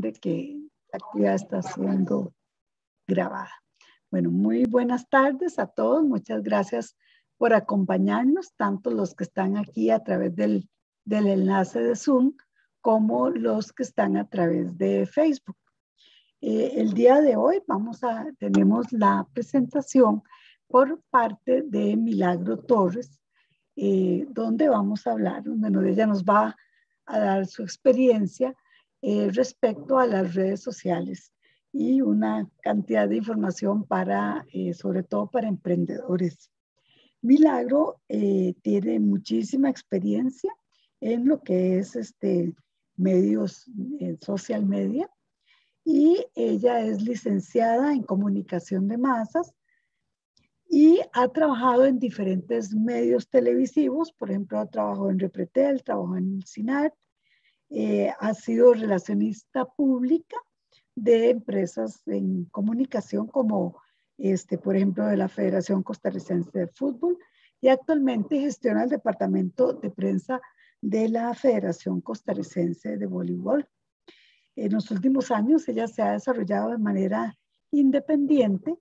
de que la actividad está siendo grabada. Bueno, muy buenas tardes a todos. Muchas gracias por acompañarnos, tanto los que están aquí a través del, del enlace de Zoom como los que están a través de Facebook. Eh, el día de hoy vamos a, tenemos la presentación por parte de Milagro Torres, eh, donde vamos a hablar, bueno, ella nos va a dar su experiencia eh, respecto a las redes sociales y una cantidad de información para, sobre todo para emprendedores. Milagro tiene muchísima experiencia en lo que es este, medios, social media, y ella es licenciada en comunicación de masas y ha trabajado en diferentes medios televisivos, por ejemplo, ha trabajado en Repretel, trabajó en el CINAR, eh, ha sido relacionista pública de empresas en comunicación como, este, por ejemplo, de la Federación Costarricense de Fútbol y actualmente gestiona el departamento de prensa de la Federación Costarricense de Voleibol. En los últimos años ella se ha desarrollado de manera independiente,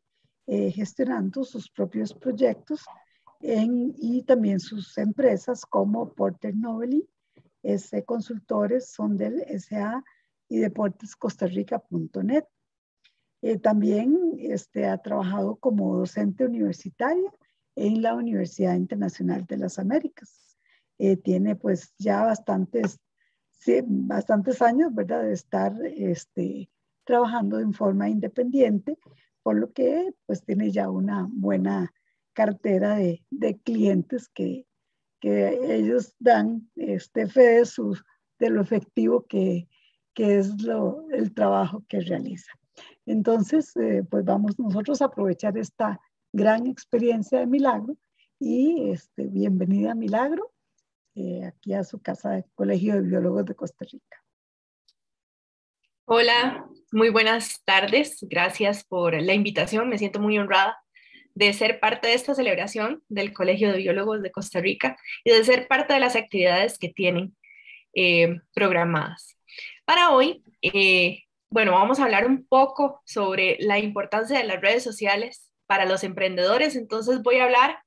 eh, gestionando sus propios proyectos y también sus empresas como Porter Novelty, Consultores, Sondel S.A. y deportescostarrica.net. Eh, también este, ha trabajado como docente universitaria en la Universidad Internacional de las Américas. Eh, tiene pues ya bastantes bastantes años, ¿verdad? De estar este, trabajando en forma independiente, por lo que pues tiene ya una buena cartera de, de clientes que, que, ellos dan este, fe de, lo efectivo que, es lo, el trabajo que realiza. Entonces, eh, pues vamos nosotros a aprovechar esta gran experiencia de Milagro y este, bienvenida Milagro eh, aquí a su casa de Colegio de Biólogos de Costa Rica. Hola, muy buenas tardes. Gracias por la invitación. Me siento muy honrada de ser parte de esta celebración del Colegio de Biólogos de Costa Rica y de ser parte de las actividades que tienen eh, programadas. Para hoy, eh, bueno, vamos a hablar un poco sobre la importancia de las redes sociales para los emprendedores. Entonces voy a hablar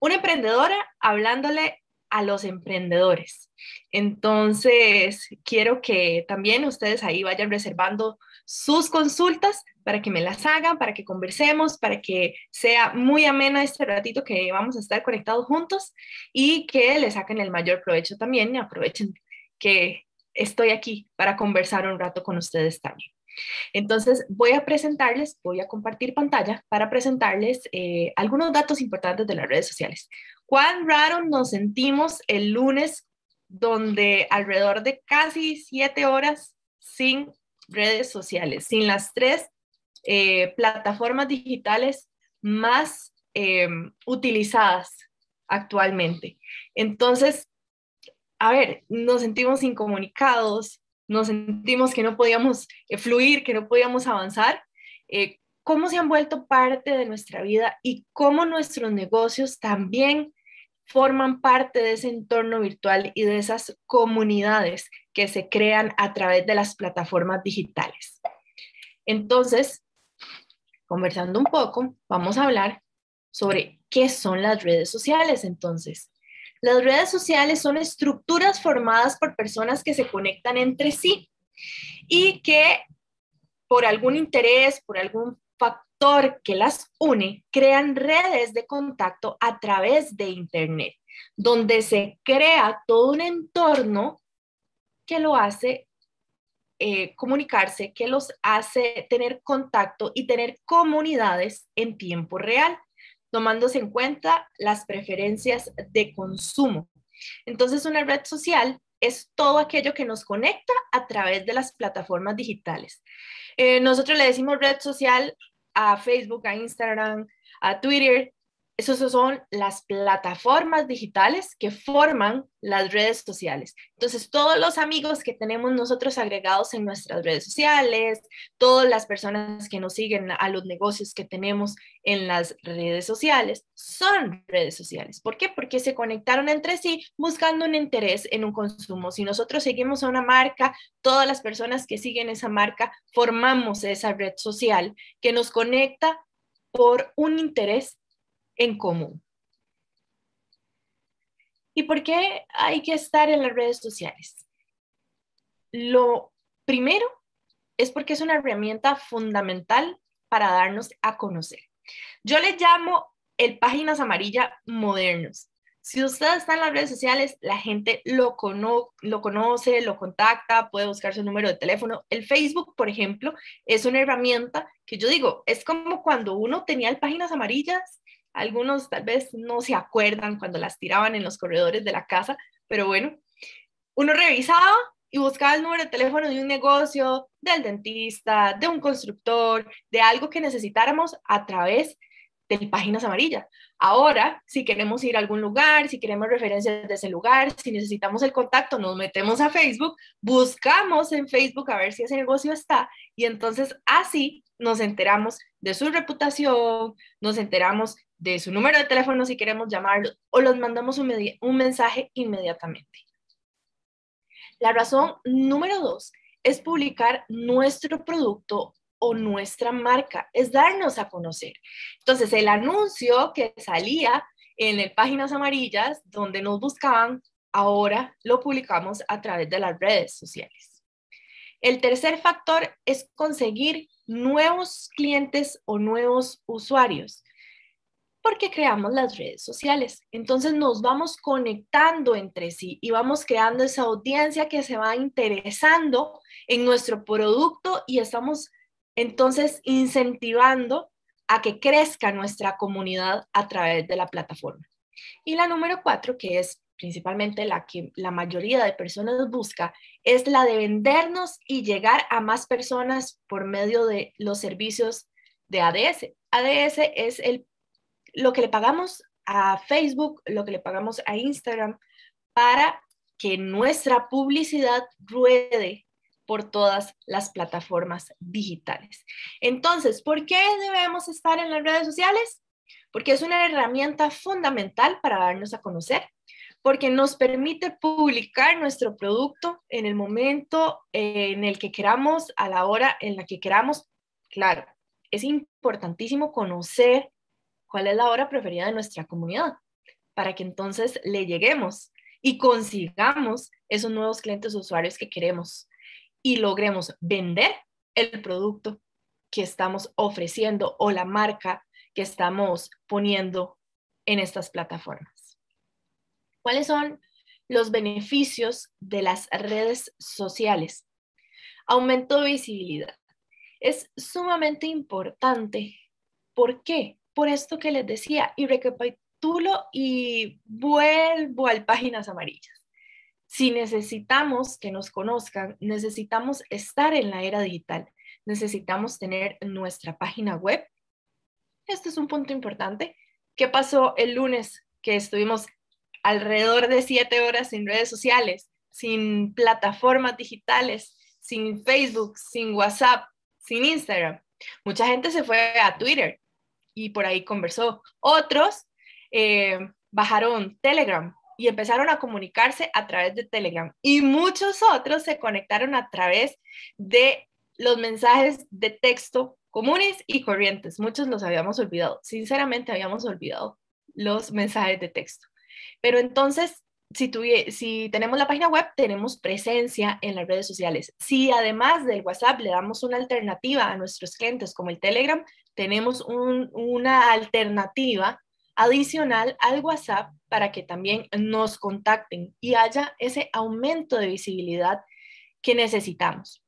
una emprendedora hablándole a los emprendedores. Entonces, quiero que también ustedes ahí vayan reservando sus consultas para que me las hagan, para que conversemos, para que sea muy amena este ratito que vamos a estar conectados juntos y que le saquen el mayor provecho también y aprovechen que estoy aquí para conversar un rato con ustedes también. Entonces, voy a presentarles, voy a compartir pantalla para presentarles eh, algunos datos importantes de las redes sociales. ¿Cuán raro nos sentimos el lunes donde alrededor de casi siete horas sin redes sociales, sin las tres eh, plataformas digitales más eh, utilizadas actualmente? Entonces, a ver, nos sentimos incomunicados, nos sentimos que no podíamos eh, fluir, que no podíamos avanzar. cómo se han vuelto parte de nuestra vida y cómo nuestros negocios también forman parte de ese entorno virtual y de esas comunidades que se crean a través de las plataformas digitales. Entonces, conversando un poco, vamos a hablar sobre qué son las redes sociales. Entonces, las redes sociales son estructuras formadas por personas que se conectan entre sí y que por algún interés, por algún que las une, crean redes de contacto a través de Internet, donde se crea todo un entorno que lo hace eh, comunicarse, que los hace tener contacto y tener comunidades en tiempo real, tomándose en cuenta las preferencias de consumo. Entonces, una red social es todo aquello que nos conecta a través de las plataformas digitales. Eh, nosotros le decimos red social a Facebook, a Instagram, a Twitter, esas son las plataformas digitales que forman las redes sociales. Entonces, todos los amigos que tenemos nosotros agregados en nuestras redes sociales, todas las personas que nos siguen a los negocios que tenemos en las redes sociales, son redes sociales. ¿Por qué? Porque se conectaron entre sí buscando un interés en un consumo. Si nosotros seguimos a una marca, todas las personas que siguen esa marca formamos esa red social que nos conecta por un interés en común. ¿Y por qué hay que estar en las redes sociales? Lo primero es porque es una herramienta fundamental para darnos a conocer. Yo le llamo el páginas amarillas modernos. Si usted está en las redes sociales, la gente lo, lo conoce, lo contacta, puede buscar su número de teléfono. El Facebook, por ejemplo, es una herramienta que yo digo, es como cuando uno tenía páginas amarillas algunos tal vez no se acuerdan cuando las tiraban en los corredores de la casa, pero bueno, uno revisaba y buscaba el número de teléfono de un negocio, del dentista, de un constructor, de algo que necesitáramos a través de páginas amarillas. Ahora, si queremos ir a algún lugar, si queremos referencias de ese lugar, si necesitamos el contacto, nos metemos a Facebook, buscamos en Facebook a ver si ese negocio está y entonces así nos enteramos de su reputación, nos enteramos de su número de teléfono si queremos llamarlo o los mandamos un, mensaje inmediatamente. La razón número dos es publicar nuestro producto o nuestra marca, es darnos a conocer. Entonces, el anuncio que salía en el Páginas Amarillas, donde nos buscaban, ahora lo publicamos a través de las redes sociales. El tercer factor es conseguir nuevos clientes o nuevos usuarios porque creamos las redes sociales. Entonces nos vamos conectando entre sí y vamos creando esa audiencia que se va interesando en nuestro producto y estamos entonces incentivando a que crezca nuestra comunidad a través de la plataforma. Y la número cuatro, que es principalmente la que la mayoría de personas busca, es la de vendernos y llegar a más personas por medio de los servicios de ADS. ADS es el lo que le pagamos a Facebook, lo que le pagamos a Instagram para que nuestra publicidad ruede por todas las plataformas digitales. Entonces, ¿por qué debemos estar en las redes sociales? Porque es una herramienta fundamental para darnos a conocer, porque nos permite publicar nuestro producto en el momento en el que queramos, a la hora en la que queramos. Claro, es importantísimo conocer cuál es la hora preferida de nuestra comunidad, para que entonces le lleguemos y consigamos esos nuevos clientes usuarios que queremos y logremos vender el producto que estamos ofreciendo o la marca que estamos poniendo en estas plataformas. ¿Cuáles son los beneficios de las redes sociales? Aumento de visibilidad. Es sumamente importante. ¿Por qué? por esto que les decía y recapitulo y vuelvo a páginas amarillas. Si necesitamos que nos conozcan, necesitamos estar en la era digital, necesitamos tener nuestra página web. Este es un punto importante. ¿Qué pasó el lunes que estuvimos alrededor de siete horas sin redes sociales, sin plataformas digitales, sin Facebook, sin WhatsApp, sin Instagram? Mucha gente se fue a Twitter, y por ahí conversó. Otros eh, bajaron Telegram y empezaron a comunicarse a través de Telegram. Y muchos otros se conectaron a través de los mensajes de texto comunes y corrientes. Muchos los habíamos olvidado. Sinceramente habíamos olvidado los mensajes de texto. Pero entonces si, si tenemos la página web, tenemos presencia en las redes sociales. Si además del WhatsApp le damos una alternativa a nuestros clientes como el Telegram, tenemos una alternativa adicional al WhatsApp para que también nos contacten y haya ese aumento de visibilidad que necesitamos.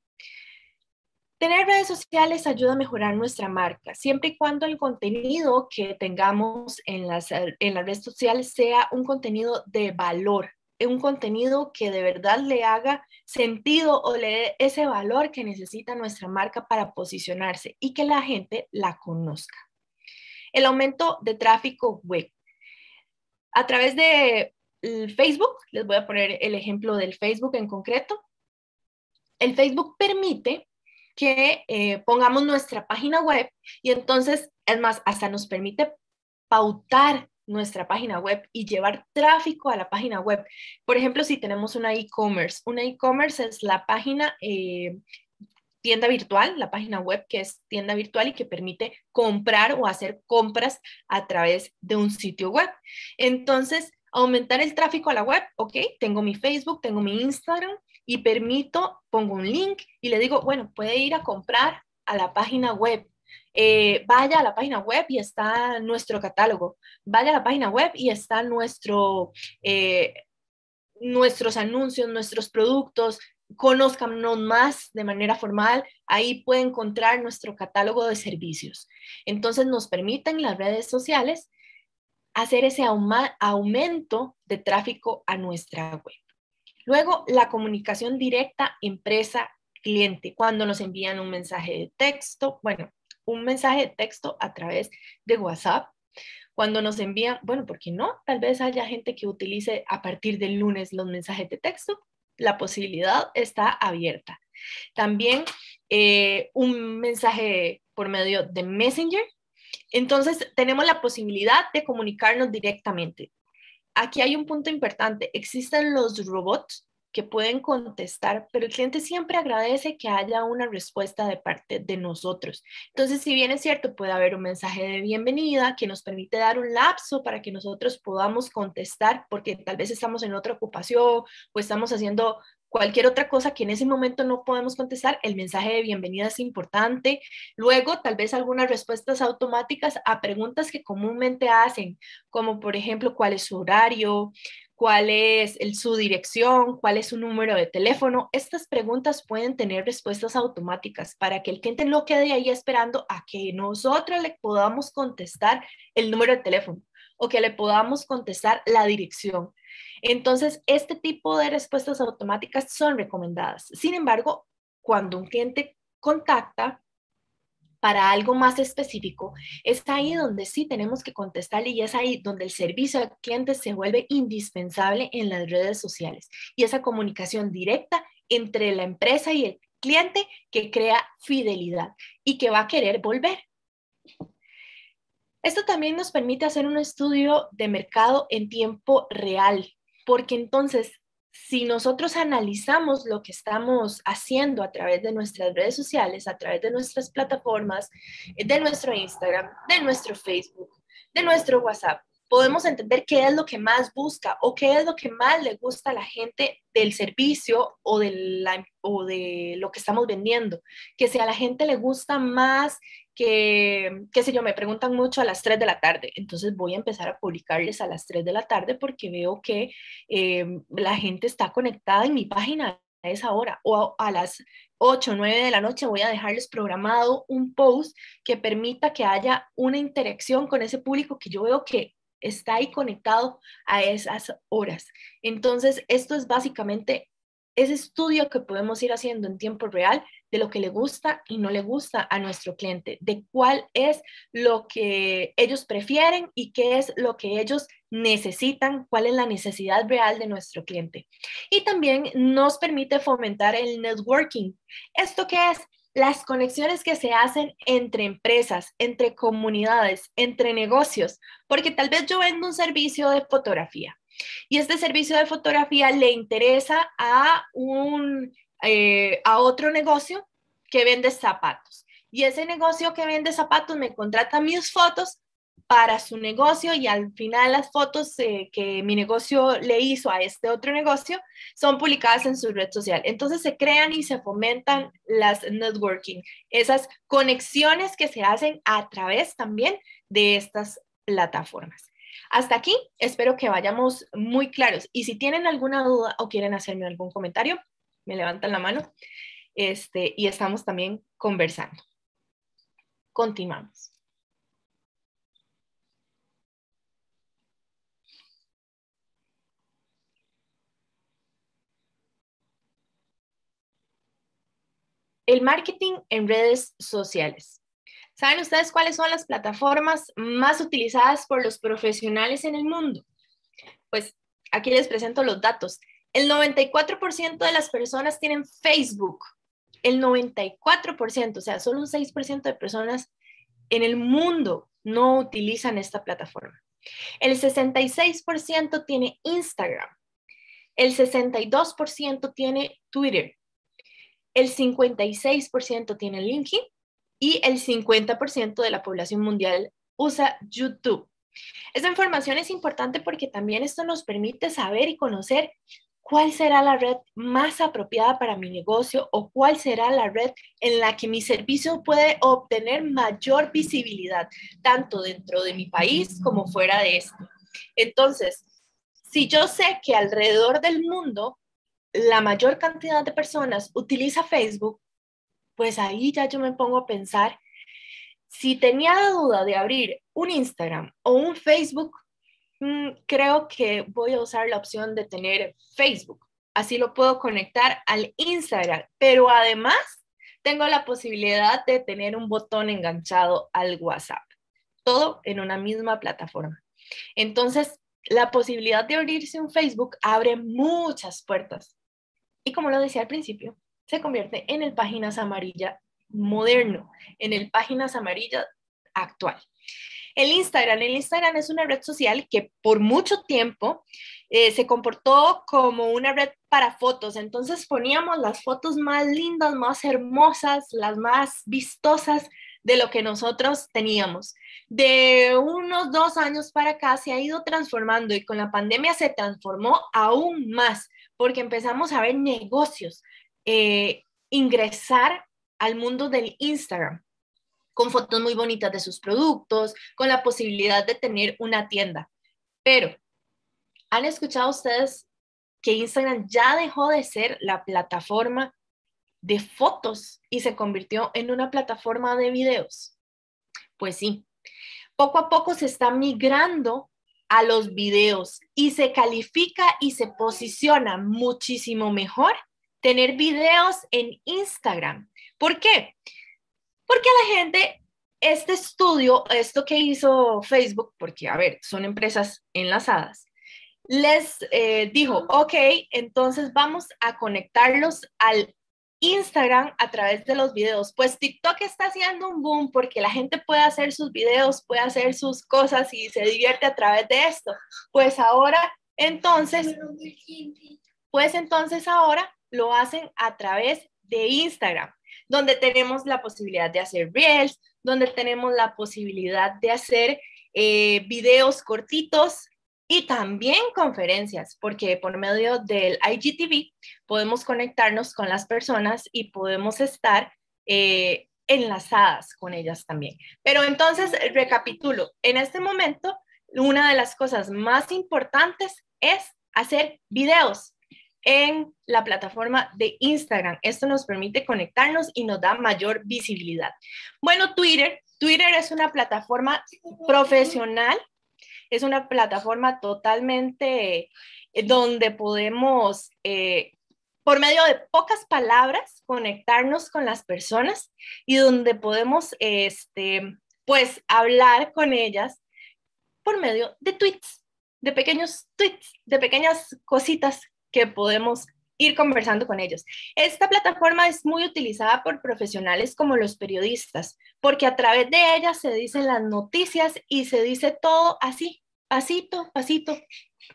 Tener redes sociales ayuda a mejorar nuestra marca, siempre y cuando el contenido que tengamos en las, en las redes sociales sea un contenido de valor, un contenido que de verdad le haga sentido o le dé ese valor que necesita nuestra marca para posicionarse y que la gente la conozca. el aumento de tráfico web. A través de Facebook, les voy a poner el ejemplo del Facebook en concreto. El Facebook permite que eh, pongamos nuestra página web y entonces, es más, hasta nos permite pautar nuestra página web y llevar tráfico a la página web. Por ejemplo, si tenemos una e-commerce, una e-commerce es la página eh, tienda virtual, la página web que es tienda virtual y que permite comprar o hacer compras a través de un sitio web. Entonces, aumentar el tráfico a la web, ok, tengo mi Facebook, tengo mi Instagram y permito, pongo un link y le digo, bueno, puede ir a comprar a la página web. Eh, vaya a la página web y está nuestro catálogo. Vaya a la página web y está nuestro, eh, nuestros anuncios, nuestros productos, conozcanos más de manera formal, ahí puede encontrar nuestro catálogo de servicios. Entonces nos permiten las redes sociales hacer ese aumento de tráfico a nuestra web. Luego, la comunicación directa empresa-cliente, cuando nos envían un mensaje de texto, bueno, un mensaje de texto a través de WhatsApp, cuando nos envían, bueno, ¿por qué no? Tal vez haya gente que utilice a partir del lunes los mensajes de texto, la posibilidad está abierta. También eh, un mensaje por medio de Messenger. Entonces, tenemos la posibilidad de comunicarnos directamente. Aquí hay un punto importante. Existen los robots que pueden contestar, pero el cliente siempre agradece que haya una respuesta de parte de nosotros. Entonces, si bien es cierto, puede haber un mensaje de bienvenida que nos permite dar un lapso para que nosotros podamos contestar, porque tal vez estamos en otra ocupación o estamos haciendo cualquier otra cosa que en ese momento no podemos contestar, el mensaje de bienvenida es importante. Luego, tal vez algunas respuestas automáticas a preguntas que comúnmente hacen, como por ejemplo, ¿cuál es su horario? cuál es su dirección, cuál es su número de teléfono. Estas preguntas pueden tener respuestas automáticas para que el cliente no quede ahí esperando a que nosotros le podamos contestar el número de teléfono o que le podamos contestar la dirección. Entonces, este tipo de respuestas automáticas son recomendadas. Sin embargo, cuando un cliente contacta, para algo más específico, es ahí donde sí tenemos que contestarle y es ahí donde el servicio al cliente se vuelve indispensable en las redes sociales y esa comunicación directa entre la empresa y el cliente que crea fidelidad y que va a querer volver. Esto también nos permite hacer un estudio de mercado en tiempo real, porque entonces si nosotros analizamos lo que estamos haciendo a través de nuestras redes sociales, a través de nuestras plataformas, de nuestro Instagram, de nuestro Facebook, de nuestro WhatsApp, podemos entender qué es lo que más busca o qué es lo que más le gusta a la gente del servicio o de, la, o de lo que estamos vendiendo. Que si a la gente le gusta más que, qué sé yo, me preguntan mucho a las 3 de la tarde, entonces voy a empezar a publicarles a las 3 de la tarde porque veo que eh, la gente está conectada en mi página a esa hora o a, a las 8 o 9 de la noche voy a dejarles programado un post que permita que haya una interacción con ese público que yo veo que está ahí conectado a esas horas. Entonces, esto es básicamente ese estudio que podemos ir haciendo en tiempo real de lo que le gusta y no le gusta a nuestro cliente, de cuál es lo que ellos prefieren y qué es lo que ellos necesitan, cuál es la necesidad real de nuestro cliente. Y también nos permite fomentar el networking. ¿Esto qué es? Las conexiones que se hacen entre empresas, entre comunidades, entre negocios, porque tal vez yo vendo un servicio de fotografía y este servicio de fotografía le interesa a, un, eh, a otro negocio que vende zapatos. Y ese negocio que vende zapatos me contrata mis fotos para su negocio y al final las fotos eh, que mi negocio le hizo a este otro negocio son publicadas en su red social. Entonces se crean y se fomentan las networking, esas conexiones que se hacen a través también de estas plataformas. Hasta aquí, espero que vayamos muy claros. Y si tienen alguna duda o quieren hacerme algún comentario, me levantan la mano este, y estamos también conversando. Continuamos. El marketing en redes sociales. ¿Saben ustedes cuáles son las plataformas más utilizadas por los profesionales en el mundo? Pues aquí les presento los datos. El 94% de las personas tienen Facebook. El 94%, o sea, solo un 6% de personas en el mundo no utilizan esta plataforma. El 66% tiene Instagram. El 62% tiene Twitter. El 56% tiene LinkedIn y el 50% de la población mundial usa YouTube. Esta información es importante porque también esto nos permite saber y conocer cuál será la red más apropiada para mi negocio o cuál será la red en la que mi servicio puede obtener mayor visibilidad, tanto dentro de mi país como fuera de esto. Entonces, si yo sé que alrededor del mundo la mayor cantidad de personas utiliza Facebook, pues ahí ya yo me pongo a pensar, si tenía duda de abrir un Instagram o un Facebook, mm, creo que voy a usar la opción de tener Facebook. Así lo puedo conectar al Instagram, pero además tengo la posibilidad de tener un botón enganchado al WhatsApp, todo en una misma plataforma. Entonces, la posibilidad de abrirse un Facebook abre muchas puertas. Y como lo decía al principio, se convierte en el Páginas Amarilla moderno, en el Páginas Amarilla actual. El Instagram, el Instagram es una red social que por mucho tiempo eh, se comportó como una red para fotos. Entonces poníamos las fotos más lindas, más hermosas, las más vistosas de lo que nosotros teníamos. De unos dos años para acá se ha ido transformando y con la pandemia se transformó aún más porque empezamos a ver negocios, eh, ingresar al mundo del Instagram con fotos muy bonitas de sus productos, con la posibilidad de tener una tienda. Pero, ¿han escuchado ustedes que Instagram ya dejó de ser la plataforma de fotos y se convirtió en una plataforma de videos? Pues sí, poco a poco se está migrando a los videos y se califica y se posiciona muchísimo mejor tener videos en Instagram. ¿Por qué? Porque la gente, este estudio, esto que hizo Facebook, porque a ver, son empresas enlazadas, les eh, dijo, ok, entonces vamos a conectarlos al Instagram a través de los videos. Pues TikTok está haciendo un boom porque la gente puede hacer sus videos, puede hacer sus cosas y se divierte a través de esto. Pues ahora, entonces, pues entonces ahora lo hacen a través de Instagram, donde tenemos la posibilidad de hacer reels, donde tenemos la posibilidad de hacer eh, videos cortitos y también conferencias, porque por medio del IGTV podemos conectarnos con las personas y podemos estar eh, enlazadas con ellas también. Pero entonces, recapitulo, en este momento, una de las cosas más importantes es hacer videos, en la plataforma de Instagram. Esto nos permite conectarnos y nos da mayor visibilidad. Bueno, Twitter. Twitter es una plataforma profesional, es una plataforma totalmente eh, donde podemos, eh, por medio de pocas palabras, conectarnos con las personas y donde podemos, este, pues, hablar con ellas por medio de tweets, de pequeños tweets, de pequeñas cositas que podemos ir conversando con ellos. Esta plataforma es muy utilizada por profesionales como los periodistas, porque a través de ella se dicen las noticias y se dice todo así, pasito, pasito,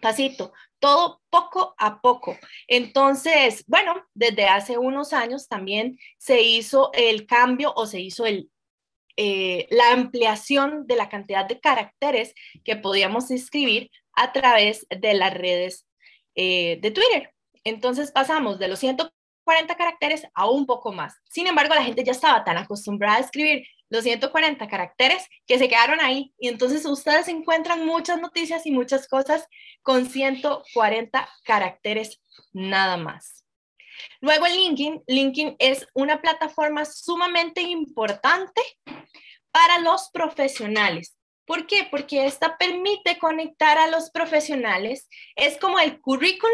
pasito, todo poco a poco. Entonces, bueno, desde hace unos años también se hizo el cambio o se hizo el, eh, la ampliación de la cantidad de caracteres que podíamos escribir a través de las redes eh, de Twitter. Entonces pasamos de los 140 caracteres a un poco más. Sin embargo, la gente ya estaba tan acostumbrada a escribir los 140 caracteres que se quedaron ahí y entonces ustedes encuentran muchas noticias y muchas cosas con 140 caracteres nada más. Luego el LinkedIn. LinkedIn es una plataforma sumamente importante para los profesionales. ¿Por qué? Porque esta permite conectar a los profesionales. Es como el currículum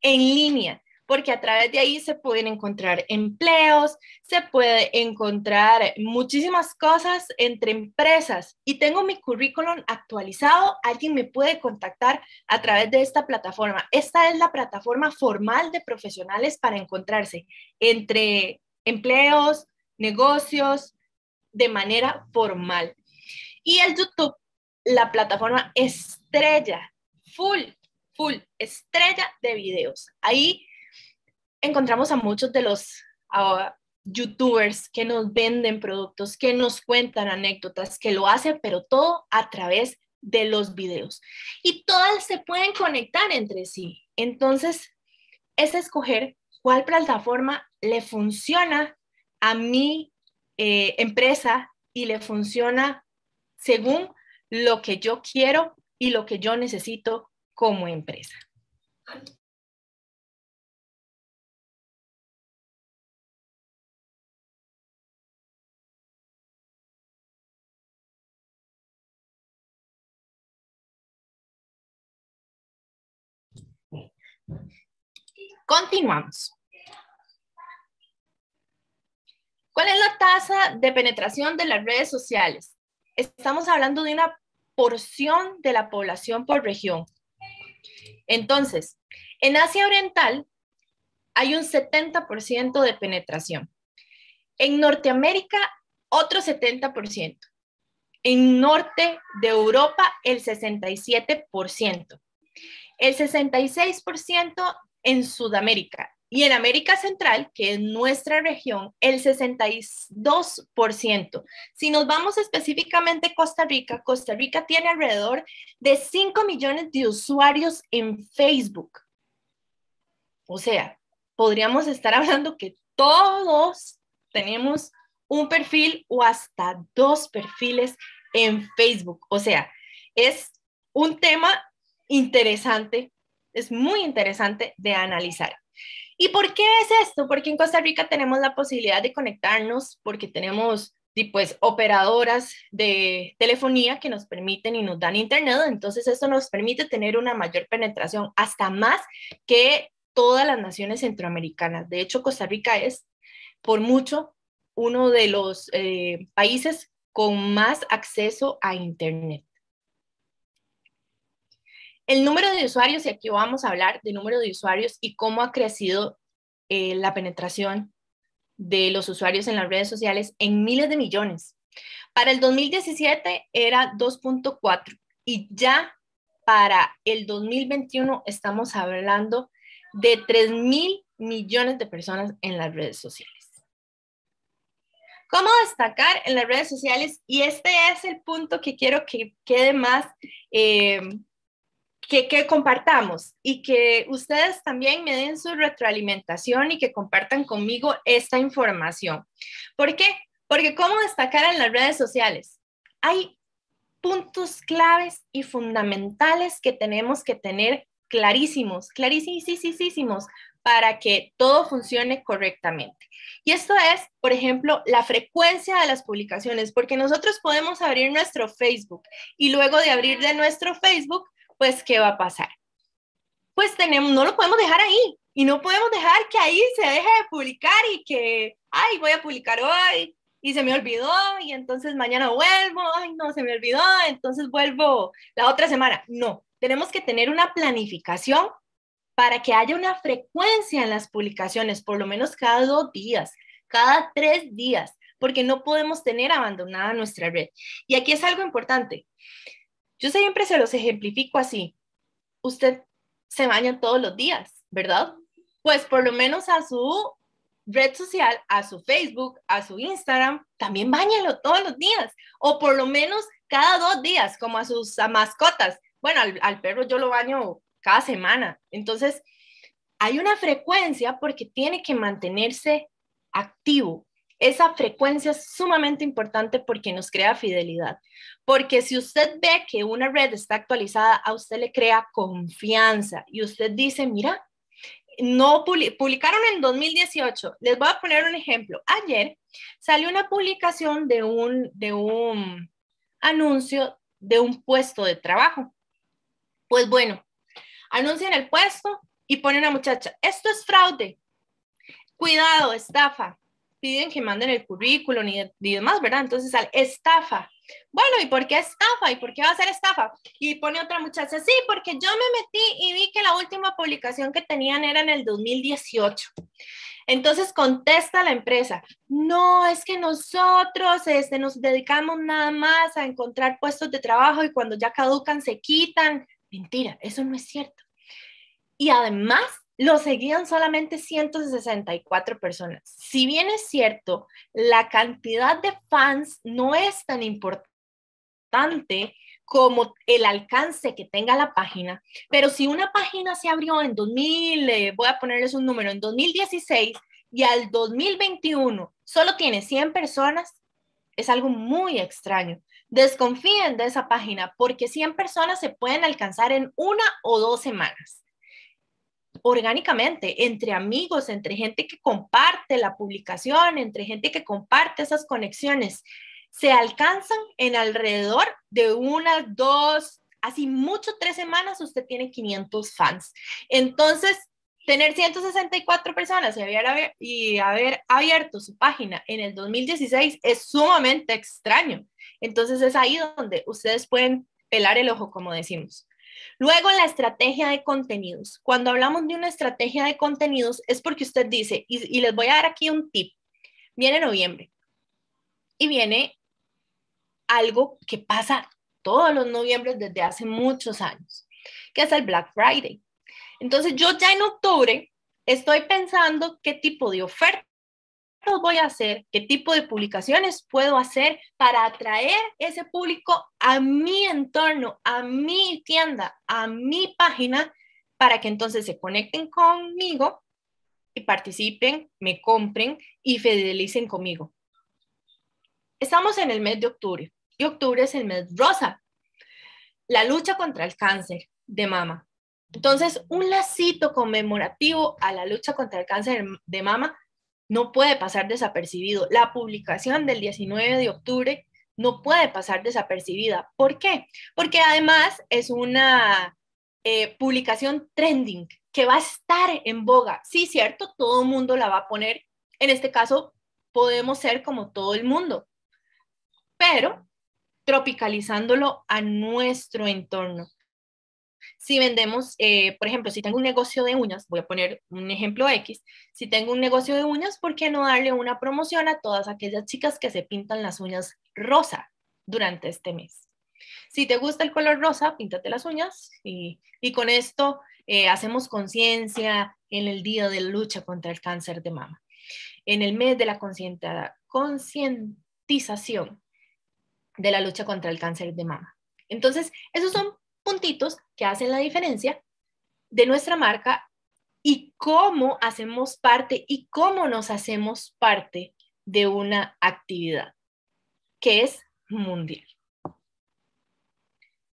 en línea. porque a través de ahí se pueden encontrar empleos, se puede encontrar muchísimas cosas entre empresas y tengo mi currículum actualizado, alguien me puede contactar a través de esta plataforma. Esta es la plataforma formal de profesionales para encontrarse entre empleos, negocios, de manera formal. Y el YouTube, la plataforma estrella, full, full, estrella de videos. Ahí encontramos a muchos de los youtubers que nos venden productos, que nos cuentan anécdotas, que lo hacen, pero todo a través de los videos. Y todas se pueden conectar entre sí. Entonces, es escoger cuál plataforma le funciona a mi eh, empresa y le funciona según lo que yo quiero y lo que yo necesito como empresa. Continuamos. ¿Cuál es la tasa de penetración de las redes sociales? Estamos hablando de una porción de la población por región. Entonces, en Asia Oriental hay un 70% de penetración. En Norteamérica, otro 70%. En norte de Europa, el 67%. El 66% en Sudamérica y en América Central, que es nuestra región, el 62%. Si nos vamos específicamente a Costa Rica, Costa Rica tiene alrededor de 5 millones de usuarios en Facebook. O sea, podríamos estar hablando que todos tenemos un perfil o hasta dos perfiles en Facebook. O sea, es un tema interesante es muy interesante de analizar. ¿Y por qué es esto? Porque en Costa Rica tenemos la posibilidad de conectarnos, porque tenemos pues operadoras de telefonía que nos permiten y nos dan internet, entonces eso nos permite tener una mayor penetración, hasta más que todas las naciones centroamericanas. De hecho, Costa Rica es por mucho uno de los eh, países con más acceso a internet. El número de usuarios, y aquí vamos a hablar de número de usuarios y cómo ha crecido eh, la penetración de los usuarios en las redes sociales en miles de millones. Para el 2017 era 2.4 y ya para el 2021 estamos hablando de 3 mil millones de personas en las redes sociales. ¿Cómo destacar en las redes sociales? Y este es el punto que quiero que quede más eh, que, compartamos y que ustedes también me den su retroalimentación y que compartan conmigo esta información. ¿Por qué? Porque cómo destacar en las redes sociales. Hay puntos claves y fundamentales que tenemos que tener clarísimos, clarísimos para que todo funcione correctamente. Y esto es, por ejemplo, la frecuencia de las publicaciones, porque nosotros podemos abrir nuestro Facebook y luego de abrir de nuestro Facebook pues ¿qué va a pasar? Pues tenemos, no lo podemos dejar ahí y no podemos dejar que ahí se deje de publicar y que, ay, voy a publicar hoy y se me olvidó y entonces mañana vuelvo, ay, no, se me olvidó, entonces vuelvo la otra semana. No, tenemos que tener una planificación para que haya una frecuencia en las publicaciones, por lo menos cada dos días, cada tres días, porque no podemos tener abandonada nuestra red. Y aquí es algo importante. Yo siempre se los ejemplifico así. Usted se baña todos los días, ¿verdad? Pues por lo menos a su red social, a su Facebook, a su Instagram, también bañalo todos los días o por lo menos cada dos días, como a sus mascotas. Bueno, al perro yo lo baño cada semana. Entonces, hay una frecuencia porque tiene que mantenerse activo. Esa frecuencia es sumamente importante porque nos crea fidelidad. Porque si usted ve que una red está actualizada, a usted le crea confianza y usted dice, mira, no publicaron en 2018. Les voy a poner un ejemplo. Ayer salió una publicación de un, de un anuncio de un puesto de trabajo. Pues bueno, anuncian el puesto, y pone una muchacha, esto es fraude, cuidado, estafa. Piden que manden el currículum y, demás, ¿verdad? Entonces sale estafa. Bueno, ¿y por qué estafa? ¿Y por qué va a ser estafa? Y pone otra muchacha, sí, porque yo me metí y vi que la última publicación que tenían era en el 2018. Entonces contesta la empresa, no, es que nosotros este, nos dedicamos nada más a encontrar puestos de trabajo y cuando ya caducan se quitan. Mentira, eso no es cierto. Y además lo seguían solamente 164 personas. Si bien es cierto, la cantidad de fans no es tan importante como el alcance que tenga la página, pero si una página se abrió en 2000, eh, voy a ponerles un número, en 2016 y al 2021 solo tiene 100 personas, es algo muy extraño. Desconfíen de esa página porque 100 personas se pueden alcanzar en una o dos semanas orgánicamente, entre amigos, entre gente que comparte la publicación, entre gente que comparte esas conexiones, se alcanzan en alrededor de unas, dos, así mucho, tres semanas, usted tiene 500 fans. Entonces, tener 164 personas y haber, y haber abierto su página en el 2016 es sumamente extraño. Entonces, es ahí donde ustedes pueden pelar el ojo, como decimos. Luego, la estrategia de contenidos. Cuando hablamos de una estrategia de contenidos es porque usted dice, y, les voy a dar aquí un tip, viene noviembre y viene algo que pasa todos los noviembres desde hace muchos años, que es el Black Friday. Entonces, yo ya en octubre estoy pensando qué tipo de oferta voy a hacer? ¿Qué tipo de publicaciones puedo hacer para atraer ese público a mi entorno, a mi tienda, a mi página, para que entonces se conecten conmigo y participen, me compren y fidelicen conmigo? Estamos en el mes de octubre y octubre es el mes rosa, la lucha contra el cáncer de mama. Entonces, un lacito conmemorativo a la lucha contra el cáncer de mama no puede pasar desapercibido. La publicación del 19 de octubre no puede pasar desapercibida. ¿Por qué? Porque además es una eh, publicación trending que va a estar en boga. Sí, cierto, todo el mundo la va a poner. En este caso, podemos ser como todo el mundo, pero tropicalizándolo a nuestro entorno. Si vendemos, eh, por ejemplo, si tengo un negocio de uñas, voy a poner un ejemplo X, si tengo un negocio de uñas, ¿por qué no darle una promoción a todas aquellas chicas que se pintan las uñas rosa durante este mes? Si te gusta el color rosa, píntate las uñas y, con esto eh, hacemos conciencia en el día de lucha contra el cáncer de mama, en el mes de la concientización de la lucha contra el cáncer de mama. Entonces, esos son puntitos que hacen la diferencia de nuestra marca y cómo hacemos parte y cómo nos hacemos parte de una actividad que es mundial.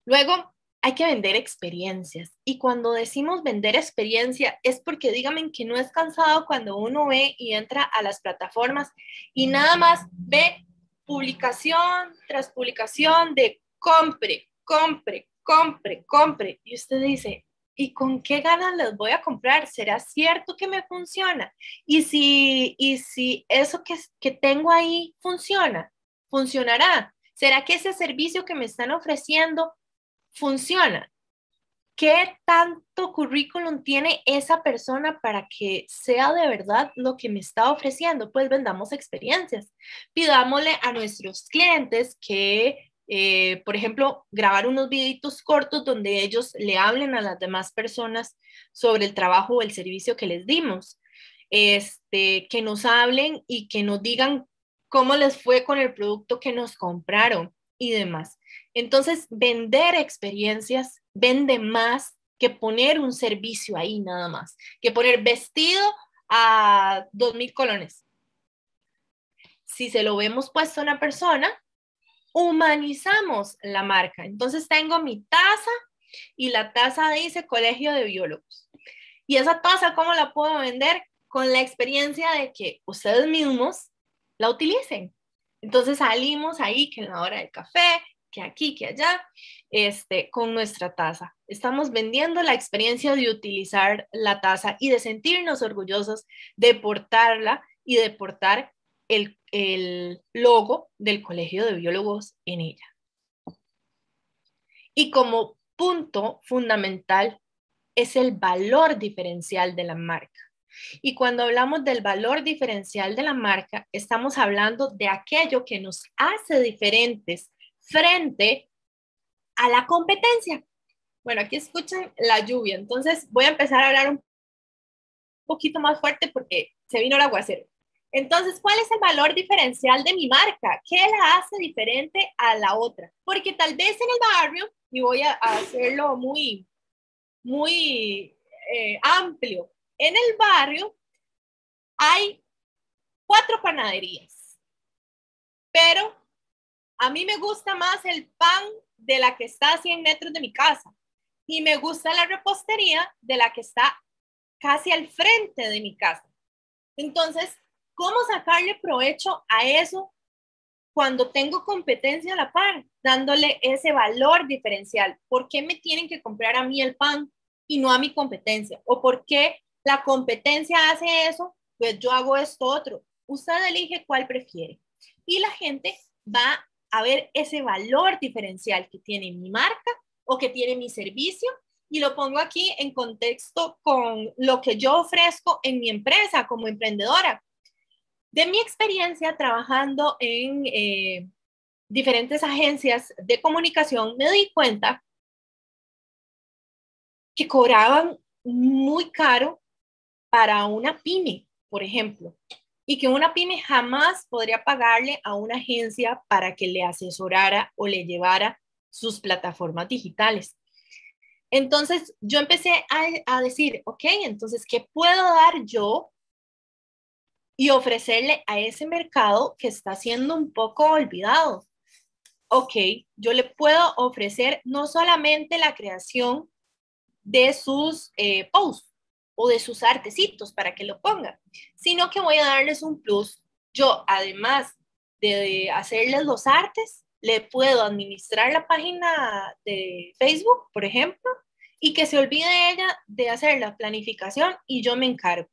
Luego, hay que vender experiencias. Y cuando decimos vender experiencia es porque díganme que no es cansado cuando uno ve y entra a las plataformas y nada más ve publicación tras publicación de compre, compre, compre, compre. Y usted dice, ¿y con qué ganas les voy a comprar? ¿Será cierto que me funciona? Y si, y si eso que, que tengo ahí funciona, funcionará. ¿Será que ese servicio que me están ofreciendo funciona? ¿Qué tanto currículum tiene esa persona para que sea de verdad lo que me está ofreciendo? Pues vendamos experiencias. Pidámosle a nuestros clientes que eh, por ejemplo, grabar unos videitos cortos donde ellos le hablen a las demás personas sobre el trabajo o el servicio que les dimos. Este, que nos hablen y que nos digan cómo les fue con el producto que nos compraron y demás. Entonces, vender experiencias vende más que poner un servicio ahí nada más, que poner vestido a dos mil colones. Si se lo vemos puesto a una persona, humanizamos la marca. Entonces tengo mi taza y la taza dice Colegio de Biólogos. Y esa taza, ¿cómo la puedo vender? Con la experiencia de que ustedes mismos la utilicen. Entonces salimos ahí que en la hora del café, que aquí, que allá, este, con nuestra taza. Estamos vendiendo la experiencia de utilizar la taza y de sentirnos orgullosos de portarla y de portar el, logo del Colegio de Biólogos en ella. Y como punto fundamental es el valor diferencial de la marca. Y cuando hablamos del valor diferencial de la marca, estamos hablando de aquello que nos hace diferentes frente a la competencia. Bueno, aquí escuchan la lluvia, entonces voy a empezar a hablar un poquito más fuerte porque se vino el aguacero. Entonces, ¿cuál es el valor diferencial de mi marca? ¿Qué la hace diferente a la otra? Porque tal vez en el barrio, y voy a hacerlo muy, muy eh, amplio, en el barrio hay cuatro panaderías, pero a mí me gusta más el pan de la que está a 100 metros de mi casa y me gusta la repostería de la que está casi al frente de mi casa. Entonces, ¿cómo sacarle provecho a eso cuando tengo competencia a la par, dándole ese valor diferencial? ¿Por qué me tienen que comprar a mí el pan y no a mi competencia? ¿O por qué la competencia hace eso? Pues yo hago esto otro. Usted elige cuál prefiere. Y la gente va a ver ese valor diferencial que tiene mi marca o que tiene mi servicio y lo pongo aquí en contexto con lo que yo ofrezco en mi empresa como emprendedora. De mi experiencia trabajando en eh, diferentes agencias de comunicación, me di cuenta que cobraban muy caro para una pyme, por ejemplo y que una pyme jamás podría pagarle a una agencia para que le asesorara o le llevara sus plataformas digitales. Entonces yo empecé a, decir, ok, entonces, ¿qué puedo dar yo y ofrecerle a ese mercado que está siendo un poco olvidado? Ok, yo le puedo ofrecer no solamente la creación de sus eh, posts, o de sus artecitos para que lo pongan, sino que voy a darles un plus. Yo, además de hacerles los artes, le puedo administrar la página de Facebook, por ejemplo, y que se olvide ella de hacer la planificación y yo me encargo.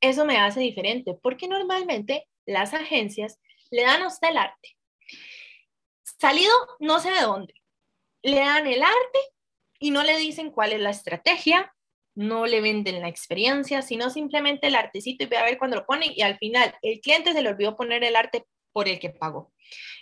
Eso me hace diferente porque normalmente las agencias le dan a el arte. Salido no sé de dónde. Le dan el arte y no le dicen cuál es la estrategia, no le venden la experiencia, sino simplemente el artecito y ve a ver cuando lo ponen y al final el cliente se le olvidó poner el arte por el que pagó.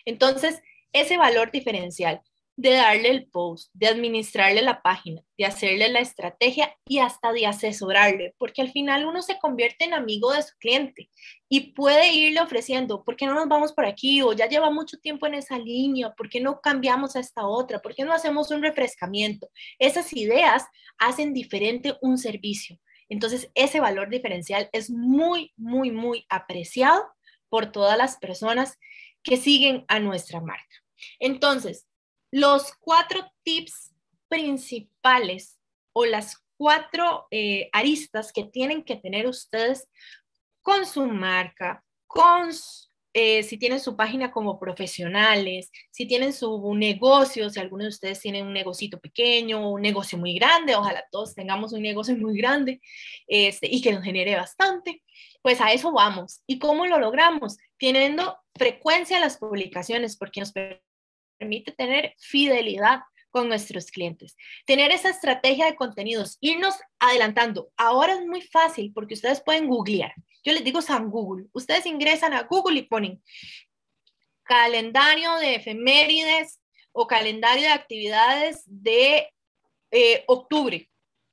Entonces, ese valor diferencial de darle el post, de administrarle la página, de hacerle la estrategia y hasta de asesorarle, porque al final uno se convierte en amigo de su cliente y puede irle ofreciendo, ¿por qué no nos vamos por aquí? O ya lleva mucho tiempo en esa línea, ¿por qué no cambiamos a esta otra? ¿Por qué no hacemos un refrescamiento? Esas ideas hacen diferente un servicio. Entonces, ese valor diferencial es muy, muy, muy apreciado por todas las personas que siguen a nuestra marca. Entonces, los cuatro tips principales o las cuatro eh, aristas que tienen que tener ustedes con su marca, con eh, si tienen su página como profesionales, si tienen su negocio, si alguno de ustedes tienen un negocito pequeño, un negocio muy grande, ojalá todos tengamos un negocio muy grande este, y que nos genere bastante, pues a eso vamos. ¿Y cómo lo logramos? Teniendo frecuencia en las publicaciones, porque nos permite tener fidelidad con nuestros clientes. Tener esa estrategia de contenidos, irnos adelantando. Ahora es muy fácil porque ustedes pueden googlear. Yo les digo San Google. Ustedes ingresan a Google y ponen calendario de efemérides o calendario de actividades de eh, octubre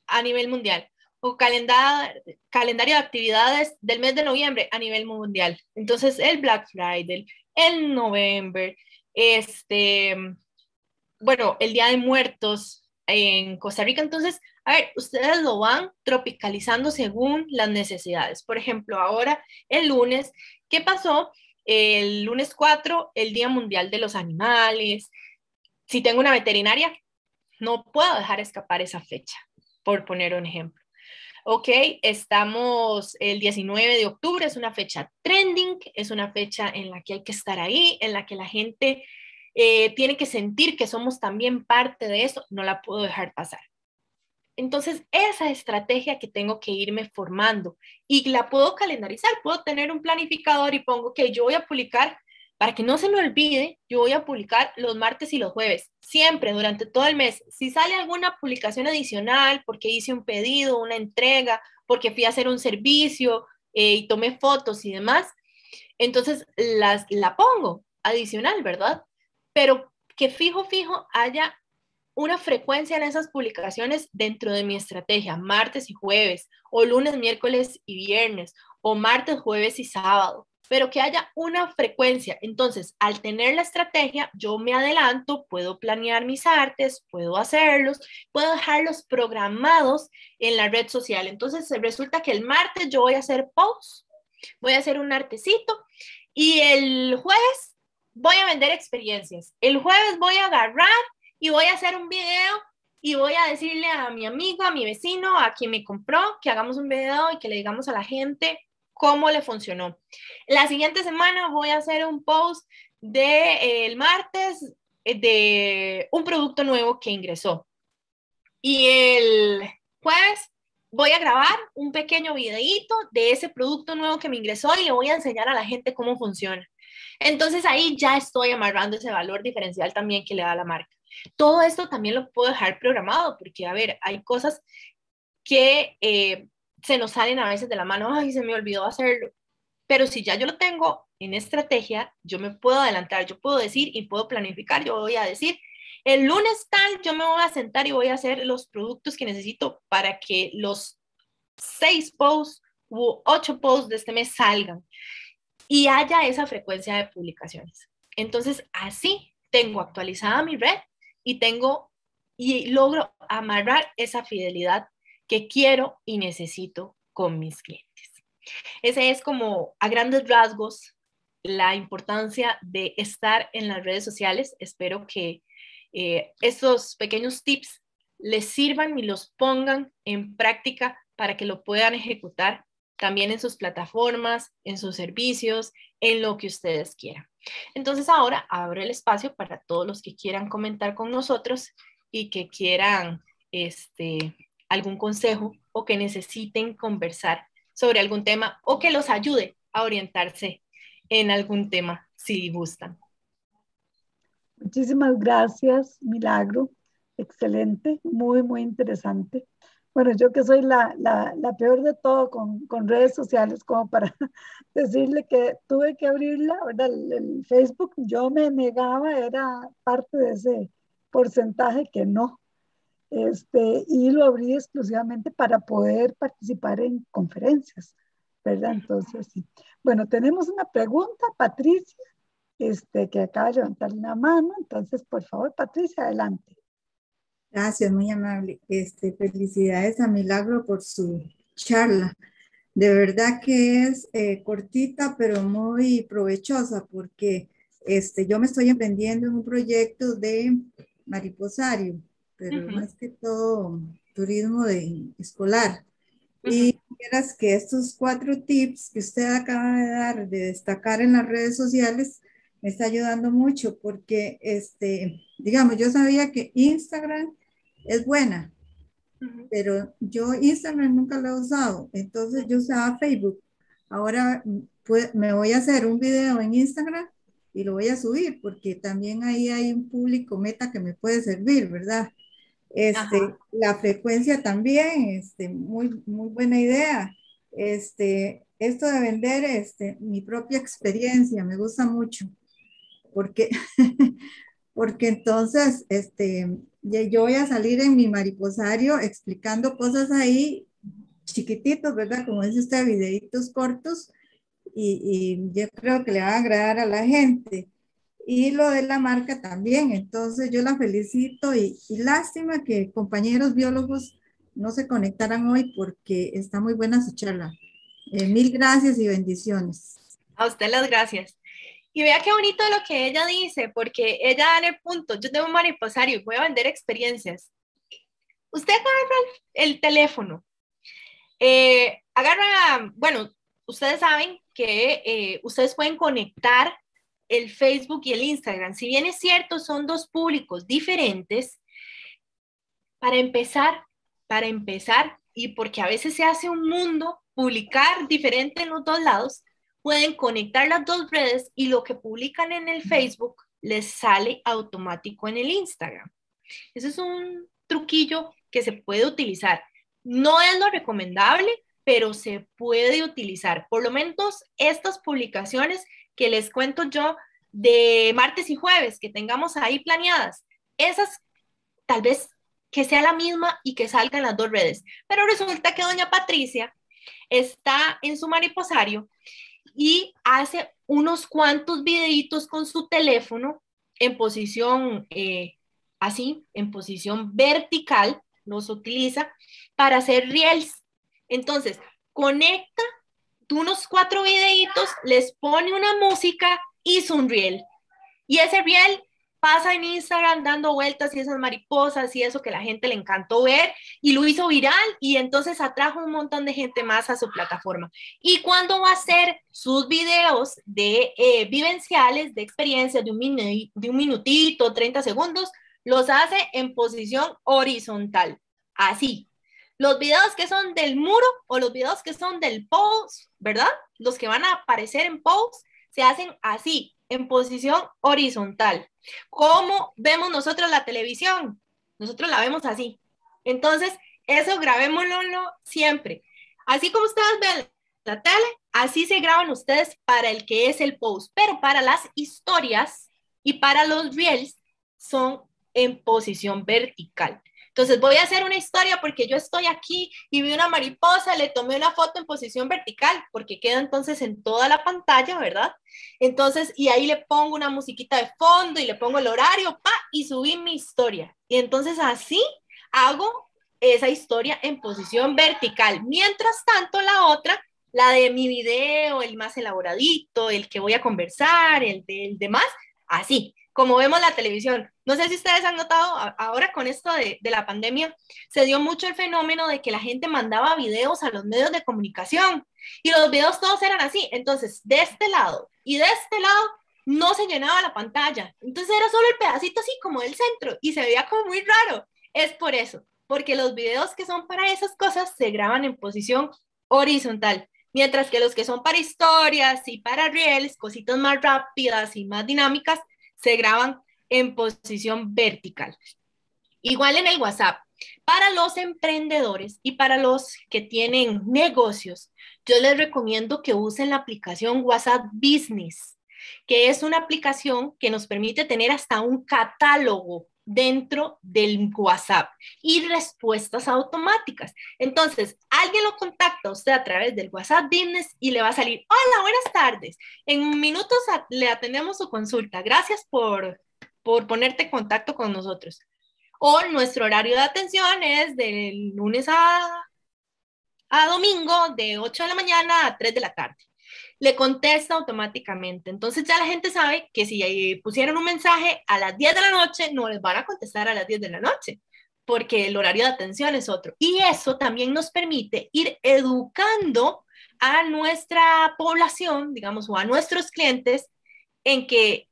a nivel mundial o calendario, de actividades del mes de noviembre a nivel mundial. Entonces, el Black Friday, el November, este, bueno, el Día de Muertos en Costa Rica. Entonces, a ver, ustedes lo van tropicalizando según las necesidades. Por ejemplo, ahora el lunes, ¿qué pasó? El lunes 4, el Día Mundial de los Animales. Si tengo una veterinaria, no puedo dejar escapar esa fecha, por poner un ejemplo. Ok, estamos el 19 de octubre, es una fecha trending, es una fecha en la que hay que estar ahí, en la que la gente eh, tiene que sentir que somos también parte de eso, no la puedo dejar pasar. Entonces, esa estrategia que tengo que irme formando y la puedo calendarizar, puedo tener un planificador y pongo que yo voy a publicar, para que no se me olvide, yo voy a publicar los martes y los jueves, siempre durante todo el mes. Si sale alguna publicación adicional, porque hice un pedido, una entrega, porque fui a hacer un servicio eh, y tomé fotos y demás, entonces las, la pongo adicional, ¿verdad? Pero que fijo, fijo haya una frecuencia en esas publicaciones dentro de mi estrategia, martes y jueves, o lunes, miércoles y viernes, o martes, jueves y sábado, pero que haya una frecuencia. Entonces, al tener la estrategia, yo me adelanto, puedo planear mis artes, puedo hacerlos, puedo dejarlos programados en la red social. Entonces, resulta que el martes yo voy a hacer post, voy a hacer un artecito y el jueves voy a vender experiencias. El jueves voy a agarrar y voy a hacer un video y voy a decirle a mi amigo, a mi vecino, a quien me compró, que hagamos un video y que le digamos a la gente cómo le funcionó. La siguiente semana voy a hacer un post del de, el martes eh, de un producto nuevo que ingresó. Y el jueves voy a grabar un pequeño videíto de ese producto nuevo que me ingresó y le voy a enseñar a la gente cómo funciona. Entonces ahí ya estoy amarrando ese valor diferencial también que le da la marca. Todo esto también lo puedo dejar programado porque, a ver, hay cosas que eh, se nos salen a veces de la mano, ay, se me olvidó hacerlo. Pero si ya yo lo tengo en estrategia, yo me puedo adelantar, yo puedo decir y puedo planificar, yo voy a decir, el lunes tal, yo me voy a sentar y voy a hacer los productos que necesito para que los seis posts u ocho posts de este mes salgan y haya esa frecuencia de publicaciones. Entonces, así tengo actualizada mi red y tengo y logro amarrar esa fidelidad que quiero y necesito con mis clientes. Ese es como a grandes rasgos la importancia de estar en las redes sociales. Espero que eh, estos pequeños tips les sirvan y los pongan en práctica para que lo puedan ejecutar también en sus plataformas, en sus servicios, en lo que ustedes quieran. Entonces ahora abro el espacio para todos los que quieran comentar con nosotros y que quieran este, algún consejo o que necesiten conversar sobre algún tema o que los ayude a orientarse en algún tema si gustan. Muchísimas gracias, Milagro. Excelente, muy, muy interesante. Bueno, yo que soy la, la, la peor de todo con, con, redes sociales, como para decirle que tuve que abrirla, ¿verdad? El, Facebook yo me negaba, era parte de ese porcentaje que no. Este, y lo abrí exclusivamente para poder participar en conferencias, ¿verdad? Entonces. Bueno, tenemos una pregunta, Patricia, este, que acaba de levantar una mano. Entonces, por favor, Patricia, adelante. Gracias, muy amable. Este, felicidades a Milagro por su charla. De verdad que es eh, cortita, pero muy provechosa, porque este, yo me estoy emprendiendo en un proyecto de mariposario, pero más que todo turismo de, escolar. Y quieras que estos cuatro tips que usted acaba de dar, de destacar en las redes sociales, me está ayudando mucho porque, este, digamos, yo sabía que Instagram es buena, pero yo Instagram nunca lo he usado, entonces yo usaba Facebook. Ahora pues, me voy a hacer un video en Instagram y lo voy a subir porque también ahí hay un público meta que me puede servir, ¿verdad? Este, la frecuencia también, este, muy, muy buena idea. Este, esto de vender este, mi propia experiencia me gusta mucho porque, porque entonces este, yo voy a salir en mi mariposario explicando cosas ahí chiquititos, ¿verdad? Como dice usted, videitos cortos y, y, yo creo que le va a agradar a la gente. Y lo de la marca también, entonces yo la felicito y, y lástima que compañeros biólogos no se conectaran hoy porque está muy buena su charla. Eh, mil gracias y bendiciones. A usted las gracias. Y vea qué bonito lo que ella dice, porque ella da en el punto, yo tengo un mariposario, voy a vender experiencias. Usted agarra el teléfono, eh, agarra, bueno, ustedes saben que eh, ustedes pueden conectar el Facebook y el Instagram. Si bien es cierto, son dos públicos diferentes, para empezar, para empezar, y porque a veces se hace un mundo, publicar diferente en los dos lados, pueden conectar las dos redes y lo que publican en el Facebook les sale automático en el Instagram. Ese es un truquillo que se puede utilizar. No es lo recomendable, pero se puede utilizar. Por lo menos estas publicaciones que les cuento yo de martes y jueves que tengamos ahí planeadas, esas tal vez que sea la misma y que salga en las dos redes. Pero resulta que doña Patricia está en su mariposario y hace unos cuantos videitos con su teléfono en posición eh, así, en posición vertical, los utiliza para hacer reels. Entonces, conecta unos cuatro videitos, les pone una música, hizo un reel. Y ese reel pasa en Instagram dando vueltas y esas mariposas y eso que la gente le encantó ver y lo hizo viral y entonces atrajo un montón de gente más a su plataforma. Y cuando va a hacer sus videos de eh, vivenciales, de experiencias de un, de un minutito, 30 segundos, los hace en posición horizontal, así. Los videos que son del muro o los videos que son del post, ¿verdad? Los que van a aparecer en post se hacen así, en posición horizontal. ¿Cómo vemos nosotros la televisión? Nosotros la vemos así. Entonces, eso grabémoslo siempre. Así como ustedes ven la tele, así se graban ustedes para el que es el post, pero para las historias y para los reels son en posición vertical. Entonces voy a hacer una historia porque yo estoy aquí y vi una mariposa, le tomé una foto en posición vertical porque queda entonces en toda la pantalla, ¿verdad? Entonces, y ahí le pongo una musiquita de fondo y le pongo el horario, pa, y subí mi historia. Y entonces así hago esa historia en posición vertical. Mientras tanto, la otra, la de mi video, el más elaboradito, el que voy a conversar, el del demás, así como vemos la televisión. No sé si ustedes han notado, ahora con esto de, la pandemia, se dio mucho el fenómeno de que la gente mandaba videos a los medios de comunicación y los videos todos eran así. Entonces, de este lado y de este lado no se llenaba la pantalla. Entonces era solo el pedacito así como del centro y se veía como muy raro. Es por eso, porque los videos que son para esas cosas se graban en posición horizontal. Mientras que los que son para historias y para reels, cositas más rápidas y más dinámicas, se graban en posición vertical. Igual en el WhatsApp. Para los emprendedores y para los que tienen negocios, yo les recomiendo que usen la aplicación WhatsApp Business, que es una aplicación que nos permite tener hasta un catálogo dentro del WhatsApp y respuestas automáticas. Entonces, alguien lo contacta a usted a través del WhatsApp Business y le va a salir, hola, buenas tardes. En minutos le atendemos su consulta. Gracias por, por ponerte en contacto con nosotros. O nuestro horario de atención es de lunes a, a domingo de 8 de la mañana a 3 de la tarde le contesta automáticamente. Entonces ya la gente sabe que si pusieron un mensaje a las 10 de la noche, no les van a contestar a las 10 de la noche, porque el horario de atención es otro. Y eso también nos permite ir educando a nuestra población, digamos, o a nuestros clientes en que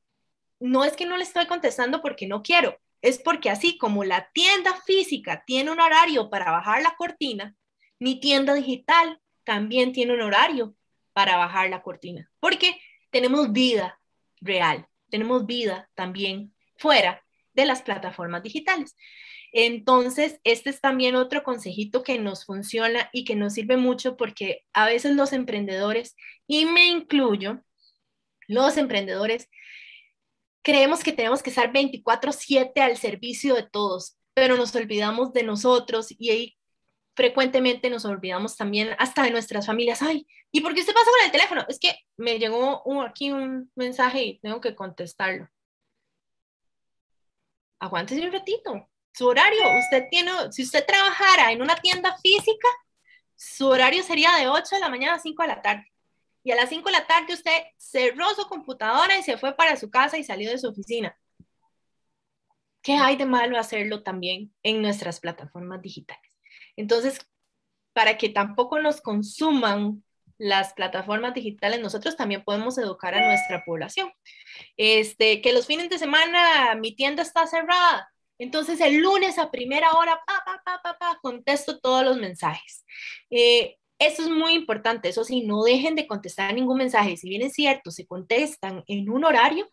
no es que no le estoy contestando porque no quiero, es porque así como la tienda física tiene un horario para bajar la cortina, mi tienda digital también tiene un horario para bajar la cortina, porque tenemos vida real, tenemos vida también fuera de las plataformas digitales. Entonces, este es también otro consejito que nos funciona y que nos sirve mucho porque a veces los emprendedores, y me incluyo, los emprendedores, creemos que tenemos que estar 24/7 al servicio de todos, pero nos olvidamos de nosotros y ahí frecuentemente nos olvidamos también hasta de nuestras familias. Ay, ¿y por qué usted pasa con el teléfono? Es que me llegó aquí un mensaje y tengo que contestarlo. Aguántese un ratito. Su horario, usted tiene, si usted trabajara en una tienda física, su horario sería de 8 de la mañana a 5 de la tarde. Y a las 5 de la tarde usted cerró su computadora y se fue para su casa y salió de su oficina. ¿Qué hay de malo hacerlo también en nuestras plataformas digitales? Entonces, para que tampoco nos consuman las plataformas digitales, nosotros también podemos educar a nuestra población. Este, que los fines de semana mi tienda está cerrada, entonces el lunes a primera hora, pa, pa, pa, pa, contesto todos los mensajes. Eh, eso es muy importante, eso sí, no dejen de contestar ningún mensaje. Si bien es cierto, se contestan en un horario,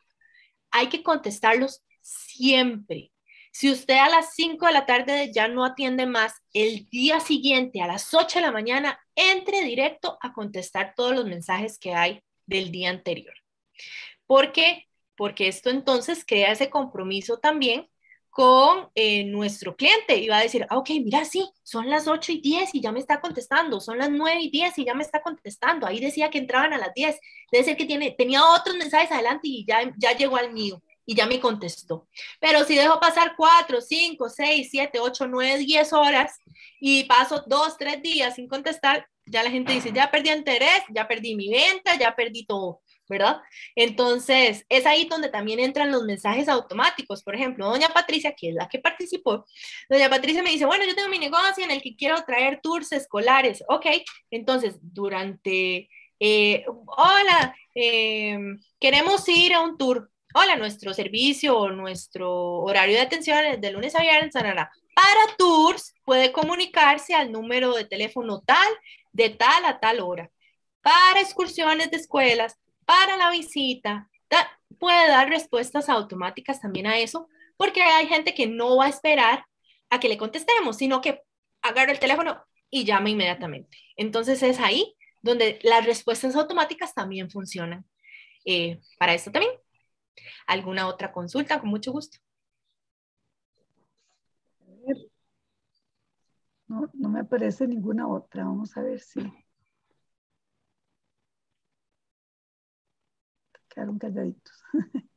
hay que contestarlos siempre. Si usted a las 5 de la tarde ya no atiende más, el día siguiente a las 8 de la mañana, entre directo a contestar todos los mensajes que hay del día anterior. ¿Por qué? Porque esto entonces crea ese compromiso también con eh, nuestro cliente y va a decir, ah, ok, mira, sí, son las 8 y 10 y ya me está contestando, son las 9 y 10 y ya me está contestando, ahí decía que entraban a las 10, debe ser que tiene, tenía otros mensajes adelante y ya, ya llegó al mío y ya me contestó. Pero si dejo pasar 4, 5, 6, 7, 8, 9, 10 horas y paso 2, 3 días sin contestar, ya la gente dice, ya perdí interés, ya perdí mi venta, ya perdí todo. ¿verdad? Entonces, es ahí donde también entran los mensajes automáticos. Por ejemplo, doña Patricia, que es la que participó, doña Patricia me dice, bueno, yo tengo mi negocio en el que quiero traer tours escolares. Ok, entonces, durante, eh, hola, eh, queremos ir a un tour. Hola, nuestro servicio o nuestro horario de atención es de lunes a viernes, Para tours puede comunicarse al número de teléfono tal, de tal a tal hora. Para excursiones de escuelas, para la visita, puede dar respuestas automáticas también a eso, porque hay gente que no va a esperar a que le contestemos, sino que agarra el teléfono y llama inmediatamente. Entonces es ahí donde las respuestas automáticas también funcionan. Eh, para esto también. ¿Alguna otra consulta? Con mucho gusto. No, no me aparece ninguna otra. Vamos a ver si. quedaron calladitos.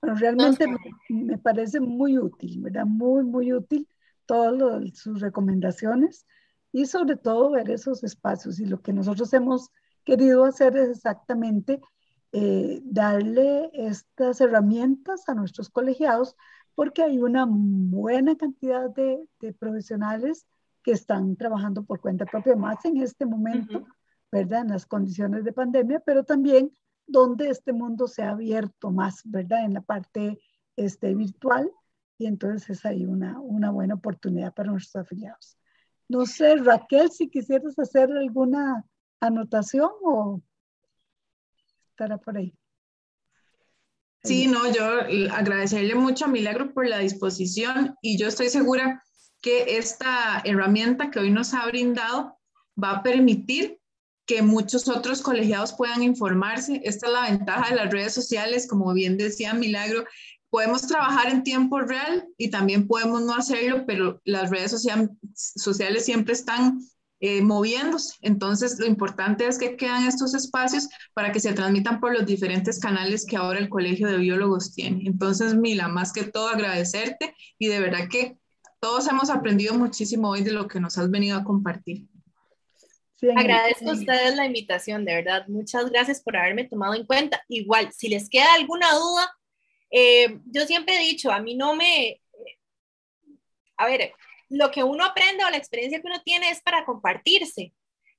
bueno, realmente me, parece muy útil, ¿verdad? Muy, muy útil todas sus recomendaciones y sobre todo ver esos espacios. Y lo que nosotros hemos querido hacer es exactamente eh, darle estas herramientas a nuestros colegiados porque hay una buena cantidad de, de profesionales que están trabajando por cuenta propia, más en este momento, ¿verdad? En las condiciones de pandemia, pero también donde este mundo se ha abierto más, ¿verdad? En la parte este, virtual y entonces es ahí una, una buena oportunidad para nuestros afiliados. No sé, Raquel, si quisieras hacer alguna anotación o estará por ahí. Sí, no, yo agradecerle mucho a Milagro por la disposición y yo estoy segura que esta herramienta que hoy nos ha brindado va a permitir que muchos otros colegiados puedan informarse. Esta es la ventaja de las redes sociales, como bien decía Milagro, podemos trabajar en tiempo real y también podemos no hacerlo, pero las redes sociales siempre están eh, moviéndose. Entonces, lo importante es que quedan estos espacios para que se transmitan por los diferentes canales que ahora el Colegio de Biólogos tiene. Entonces, Mila, más que todo agradecerte y de verdad que todos hemos aprendido muchísimo hoy de lo que nos has venido a compartir. Agradezco a ustedes la invitación, de verdad. Muchas gracias por haberme tomado en cuenta. Igual, si les queda alguna duda, eh, yo siempre he dicho, a mí no me... A ver, lo que uno aprende o la experiencia que uno tiene es para compartirse.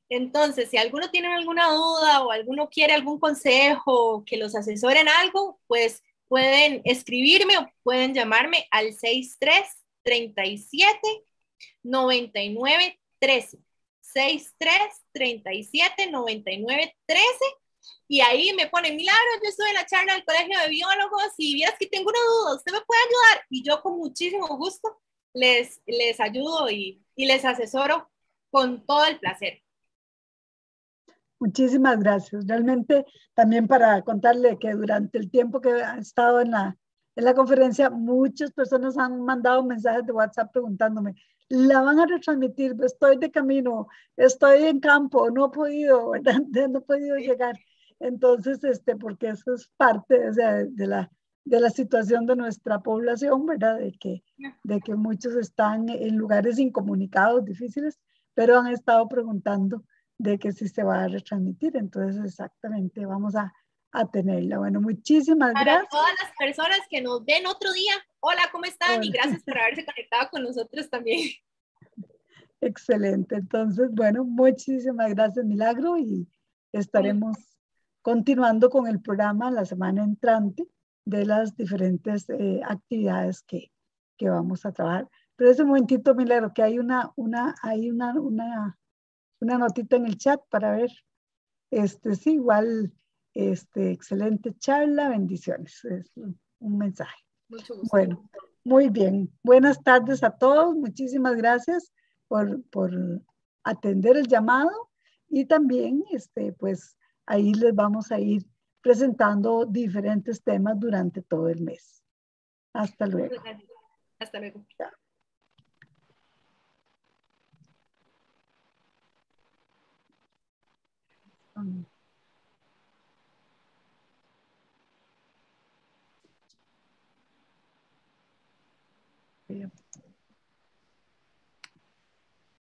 Entonces, si alguno tiene alguna duda o alguno quiere algún consejo, que los asesoren algo, pues pueden escribirme o pueden llamarme al 63 37 99 13. 63 37 99 13 y ahí me pone, Milagro, yo estoy en la charla del Colegio de Biólogos y vieras que tengo una duda, ¿usted me puede ayudar? Y yo con muchísimo gusto les, les ayudo y, y les asesoro con todo el placer. Muchísimas gracias. Realmente también para contarle que durante el tiempo que ha estado en la, en la conferencia, muchas personas han mandado mensajes de WhatsApp preguntándome, la van a retransmitir, estoy de camino, estoy en campo, no he podido, ¿verdad? No he podido llegar. Entonces, este, porque eso es parte o sea, de, la, de la situación de nuestra población, ¿verdad? De que, de que muchos están en lugares incomunicados, difíciles, pero han estado preguntando de que si se va a retransmitir. Entonces, exactamente, vamos a, a tenerla. Bueno, muchísimas gracias. Para todas las personas que nos ven otro día, hola, ¿cómo están? Y gracias por haberse conectado con nosotros también. Excelente. Entonces, bueno, muchísimas gracias, Milagro, y estaremos continuando con el programa la semana entrante de las diferentes eh, actividades que, que, vamos a trabajar. Pero ese momentito, Milagro, que hay una, una, hay una, una, una notita en el chat para ver. Este, sí, igual, este, excelente charla, bendiciones. Es un mensaje. Mucho gusto. Bueno, muy bien. Buenas tardes a todos. Muchísimas gracias por, por atender el llamado y también, este, pues, ahí les vamos a ir presentando diferentes temas durante todo el mes. Hasta luego. Hasta luego. Yeah.